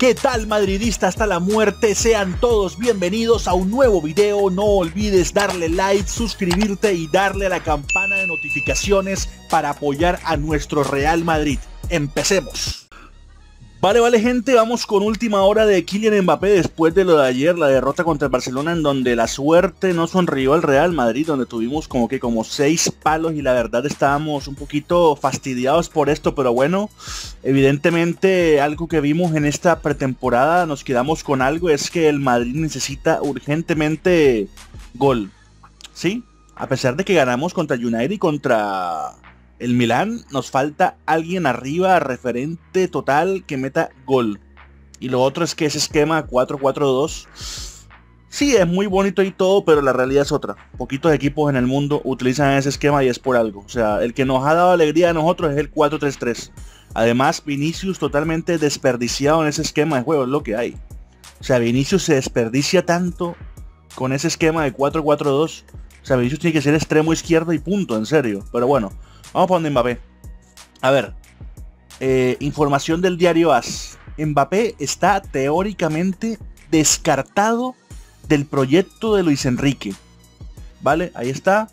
¿Qué tal madridista hasta la muerte? Sean todos bienvenidos a un nuevo video. No olvides darle like, suscribirte y darle a la campana de notificaciones para apoyar a nuestro Real Madrid. Empecemos. Vale, vale gente, vamos con última hora de Kylian Mbappé después de lo de ayer, la derrota contra el Barcelona en donde la suerte no sonrió al Real Madrid, donde tuvimos como que como seis palos y la verdad estábamos un poquito fastidiados por esto, pero bueno, evidentemente algo que vimos en esta pretemporada, nos quedamos con algo, es que el Madrid necesita urgentemente gol, ¿sí? A pesar de que ganamos contra United y contra el Milán nos falta alguien arriba, referente total, que meta gol. Y lo otro es que ese esquema 4-4-2, sí, es muy bonito y todo, pero la realidad es otra. Poquitos equipos en el mundo utilizan ese esquema y es por algo. O sea, el que nos ha dado alegría a nosotros es el 4-3-3. Además, Vinicius totalmente desperdiciado en ese esquema de juego, es lo que hay. O sea, Vinicius se desperdicia tanto con ese esquema de 4-4-2. O sea, Vinicius tiene que ser extremo izquierdo y punto, en serio. Pero bueno, Vamos a poner Mbappé. A ver. Eh, información del diario AS. Mbappé está teóricamente descartado del proyecto de Luis Enrique. ¿Vale? Ahí está.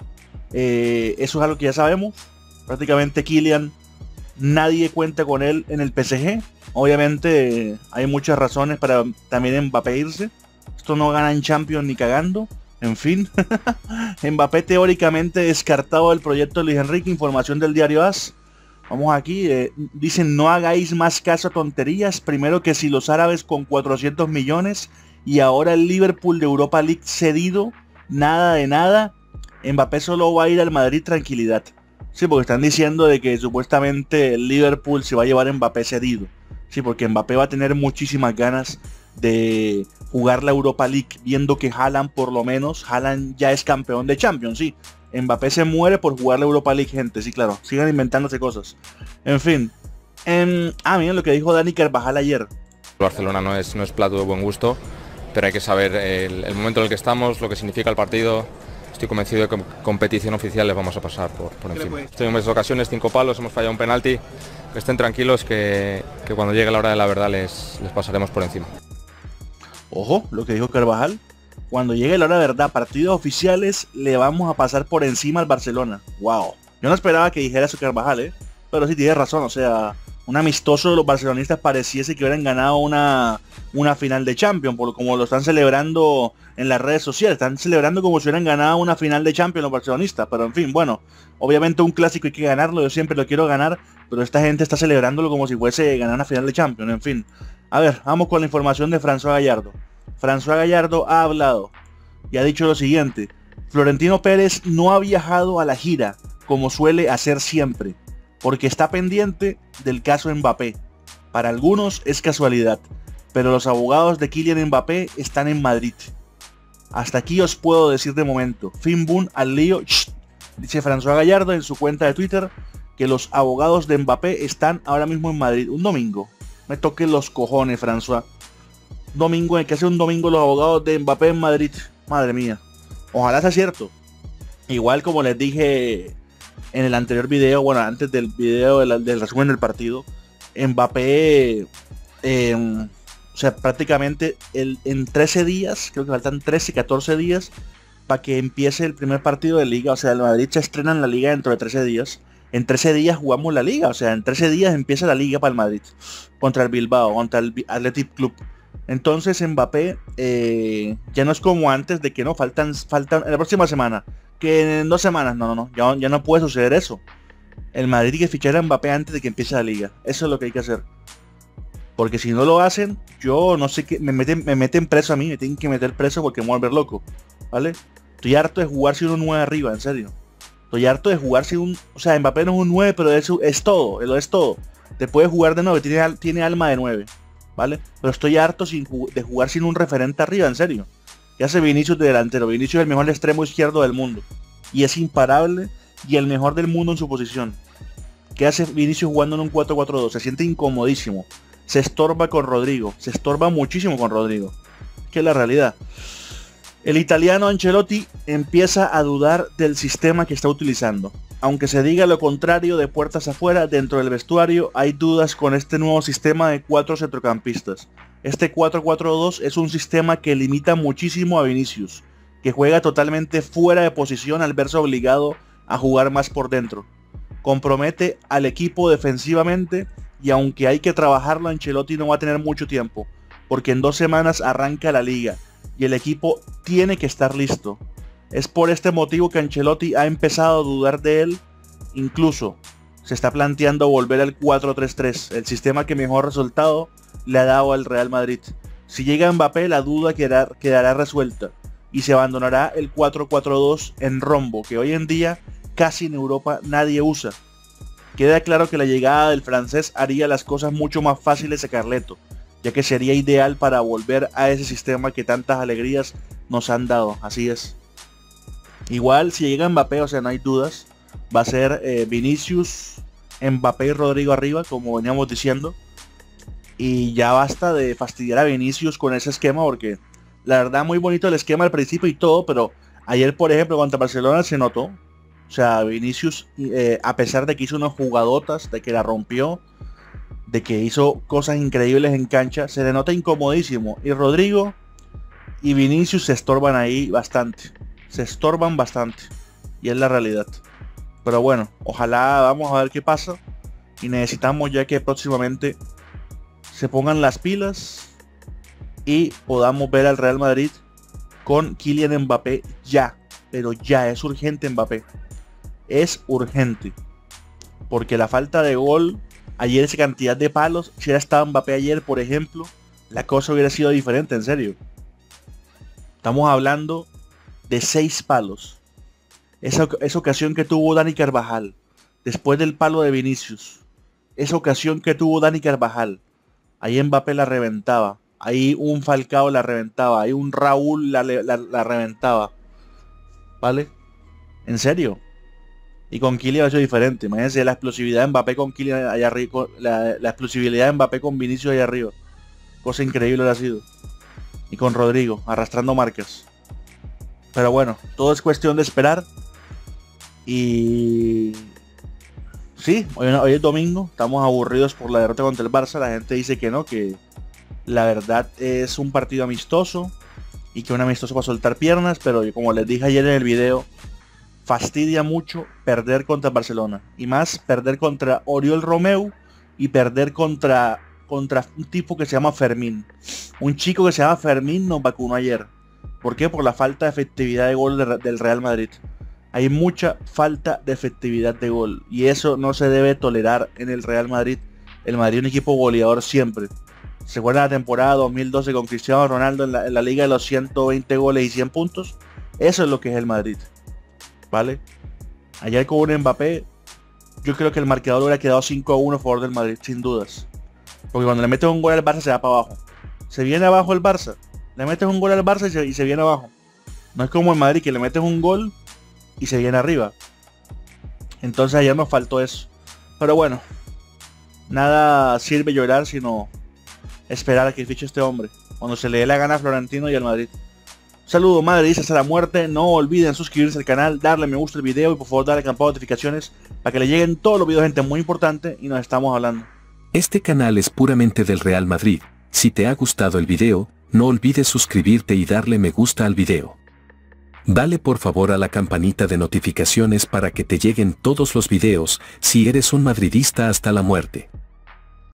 Eh, eso es algo que ya sabemos. Prácticamente Kylian, nadie cuenta con él en el PSG. Obviamente hay muchas razones para también Mbappé irse. Esto no gana en Champions ni cagando. En fin, Mbappé teóricamente descartado del proyecto de Luis Enrique, información del diario AS. Vamos aquí, eh, dicen no hagáis más caso a tonterías, primero que si los árabes con 400 millones y ahora el Liverpool de Europa League cedido, nada de nada, Mbappé solo va a ir al Madrid tranquilidad. Sí, porque están diciendo de que supuestamente el Liverpool se va a llevar Mbappé cedido. Sí, porque Mbappé va a tener muchísimas ganas de jugar la Europa League, viendo que Haaland por lo menos, Haaland ya es campeón de Champions, sí. Mbappé se muere por jugar la Europa League, gente, sí, claro. Sigan inventándose cosas. En fin. En, ah, miren lo que dijo Dani Carvajal ayer. Barcelona no es, no es plato de buen gusto, pero hay que saber el, momento en el que estamos, lo que significa el partido. Estoy convencido de que competición oficial les vamos a pasar por, por encima. Estoy en varias ocasiones, cinco palos, hemos fallado un penalti. Que estén tranquilos que, que cuando llegue la hora de la verdad les, les pasaremos por encima. Ojo, lo que dijo Carvajal. Cuando llegue la hora de verdad, partidos oficiales, le vamos a pasar por encima al Barcelona. Wow. Yo no esperaba que dijera eso Carvajal, ¿eh? Pero sí tiene razón, o sea, un amistoso de los barcelonistas pareciese que hubieran ganado una, una final de Champions, por como lo están celebrando en las redes sociales. Están celebrando como si hubieran ganado una final de Champions los barcelonistas. Pero en fin, bueno, obviamente un clásico hay que ganarlo, yo siempre lo quiero ganar, pero esta gente está celebrándolo como si fuese ganar una final de Champions, en fin. A ver, vamos con la información de François Gallardo. François Gallardo ha hablado y ha dicho lo siguiente. Florentino Pérez no ha viajado a la gira como suele hacer siempre, porque está pendiente del caso Mbappé. Para algunos es casualidad, pero los abogados de Kylian Mbappé están en Madrid. Hasta aquí os puedo decir de momento. Fin boom al lío. Dice François Gallardo en su cuenta de Twitter que los abogados de Mbappé están ahora mismo en Madrid. Un domingo. Me toque los cojones, François. Domingo, que hace un domingo los abogados de Mbappé en Madrid. Madre mía. Ojalá sea cierto. Igual como les dije en el anterior video, bueno, antes del video del, resumen del partido, Mbappé, em, o sea, prácticamente en 13 días, creo que faltan 13, 14 días, para que empiece el primer partido de liga. O sea, el Madrid se estrena en la liga dentro de 13 días en 13 días jugamos la liga, o sea, en 13 días empieza la liga para el Madrid, contra el Bilbao, contra el Athletic Club. Entonces Mbappé eh, ya no es como antes de que no faltan, faltan la próxima semana, que en dos semanas, no, no, no, ya, no puede suceder eso. El Madrid tiene que fichar a Mbappé antes de que empiece la liga. Eso es lo que hay que hacer. Porque si no lo hacen, yo no sé qué, me meten, me meten preso a mí, me tienen que meter preso porque me voy a volver loco. ¿Vale? Estoy harto de jugar si uno 9 arriba, en serio. Estoy harto de jugar sin un... O sea, Mbappé no es un 9, pero es, es todo, es todo. Te puede jugar de 9, tiene, alma de 9. ¿Vale? Pero estoy harto sin, de jugar sin un referente arriba, en serio. ¿Qué hace Vinicius de delantero? Vinicius es el mejor extremo izquierdo del mundo. Y es imparable y el mejor del mundo en su posición. ¿Qué hace Vinicius jugando en un 4-4-2? Se siente incomodísimo. Se estorba con Rodrigo. Se estorba muchísimo con Rodrigo. Que es la realidad. El italiano Ancelotti empieza a dudar del sistema que está utilizando. aunque se diga lo contrario de puertas afuera, dentro del vestuario hay dudas con este nuevo sistema de cuatro centrocampistas. Este 4-4-2 es un sistema que limita muchísimo a Vinicius, que juega totalmente fuera de posición al verse obligado a jugar más por dentro. Compromete al equipo defensivamente y aunque hay que trabajarlo, Ancelotti no va a tener mucho tiempo, porque en dos semanas arranca la liga y el equipo tiene que estar listo. Es por este motivo que Ancelotti ha empezado a dudar de él, incluso se está planteando volver al 4-3-3, el sistema que mejor resultado le ha dado al Real Madrid. Si llega Mbappé la duda quedará, quedará resuelta y se abandonará el 4-4-2 en rombo, que hoy en día casi en Europa nadie usa. Queda claro que la llegada del francés haría las cosas mucho más fáciles a Carleto, ya que sería ideal para volver a ese sistema que tantas alegrías nos han dado, así es. Igual si llega Mbappé, o sea, no hay dudas, va a ser eh, Vinicius, Mbappé y Rodrigo arriba, como veníamos diciendo. Y ya basta de fastidiar a Vinicius con ese esquema porque la verdad muy bonito el esquema al principio y todo, pero ayer por ejemplo contra Barcelona se notó. O sea, Vinicius, eh, a pesar de que hizo unas jugadotas, de que la rompió, de que hizo cosas increíbles en cancha, se le nota incomodísimo. Y Rodrigo y Vinicius se estorban ahí bastante. Se estorban bastante. Y es la realidad. Pero bueno, ojalá vamos a ver qué pasa. Y necesitamos ya que próximamente se pongan las pilas y podamos ver al Real Madrid con Kylian Mbappé ya. Pero ya es urgente Mbappé. Es urgente. Porque la falta de gol ayer esa cantidad de palos, si hubiera estado Mbappé ayer, por ejemplo, la cosa hubiera sido diferente, en serio. Estamos hablando de seis palos. Esa, esa ocasión que tuvo Dani Carvajal, después del palo de Vinicius. Esa ocasión que tuvo Dani Carvajal. Ahí Mbappé la reventaba. Ahí un Falcao la reventaba. Ahí un Raúl la, la reventaba. ¿Vale? En serio. Y con Kylian ha sido diferente. Imagínense la explosividad de Mbappé con Kylian allá arriba. La, explosividad de Mbappé con Vinicius allá arriba. Cosa increíble ha sido. Y con Rodrigo, arrastrando marcas. Pero bueno, todo es cuestión de esperar. Y... Sí, hoy, hoy es domingo. Estamos aburridos por la derrota contra el Barça. La gente dice que no, que la verdad es un partido amistoso. Y que un amistoso va a soltar piernas. Pero como les dije ayer en el video, fastidia mucho perder contra Barcelona. Y más perder contra Oriol Romeu y perder contra, contra un tipo que se llama Fermín. Un chico que se llama Fermín nos vacunó ayer. ¿Por qué? Por la falta de efectividad de gol del Real Madrid. Hay mucha falta de efectividad de gol. Y eso no se debe tolerar en el Real Madrid. El Madrid es un equipo goleador siempre. Se acuerdan la temporada 2012 con Cristiano Ronaldo en la, en la liga de los 120 goles y 100 puntos. Eso es lo que es el Madrid. ¿Vale? Ayer con un Mbappé, yo creo que el marcador hubiera quedado 5 a 1 a favor del Madrid, sin dudas. Porque cuando le metes un gol al Barça se va para abajo. Se viene abajo el Barça. Le metes un gol al Barça y se, viene abajo. No es como el Madrid que le metes un gol y se viene arriba. Entonces ayer nos faltó eso. Pero bueno, nada sirve llorar sino esperar a que fiche este hombre. Cuando se le dé la gana a Florentino y al Madrid. Saludo madre, dice hasta la muerte. No olviden suscribirse al canal, darle me gusta al video y por favor darle campana de notificaciones para que le lleguen todos los videos gente muy importante y nos estamos hablando. Este canal es puramente del Real Madrid. Si te ha gustado el video, no olvides suscribirte y darle me gusta al video. Dale por favor a la campanita de notificaciones para que te lleguen todos los videos si eres un madridista hasta la muerte.